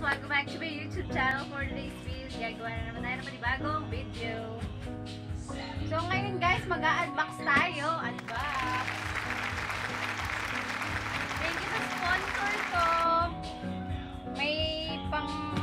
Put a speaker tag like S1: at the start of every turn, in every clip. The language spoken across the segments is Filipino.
S1: Welcome back to my YouTube channel for today's video. Gagawa na naman tayo ng panibagong video. So ngayon guys, mag-unbox tayo. Ano Unbox! Thank you sa sponsor ko. May pang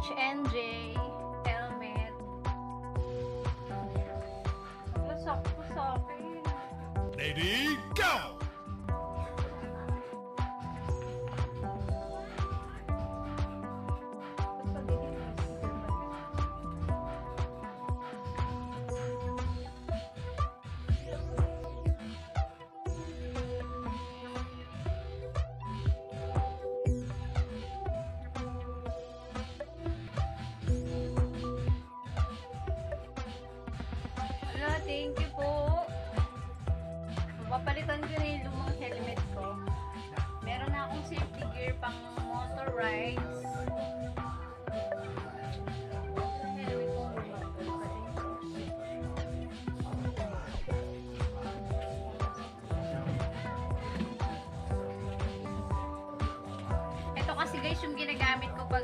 S1: HNJ helmet. Lusok, lusok.
S2: Ready, go!
S1: Thank you po. Papalitan ko na yung lumang helmet ko. Meron na akong safety gear pang motor rides. Ito kasi guys yung ginagamit ko pag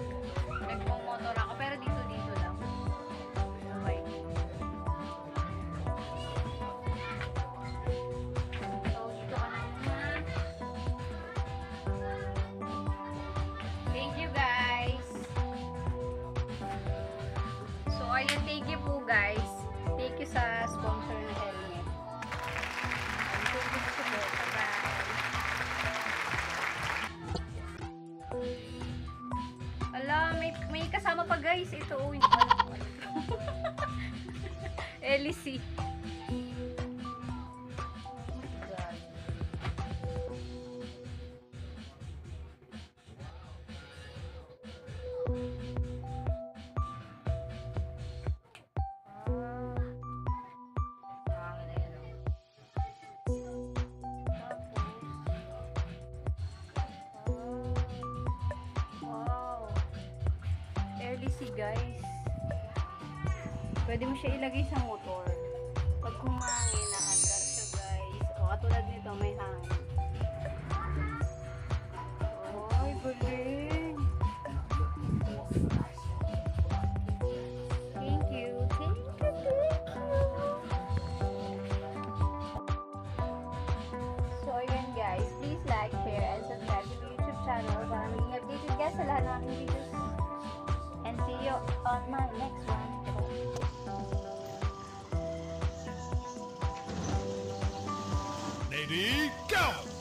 S1: guys. Ito, oh, yung Elise. easy guys. Pwede mo siya ilagay sa motor. Pag kumangin, naandar siya guys. O katulad nito, may hangin. Ay, galing. Thank you. Thank you, thank you. So, ayun guys. Please like, share, and subscribe to the YouTube channel para maging updated guys sa lahat ng aking videos. On my next.
S2: Lady, go!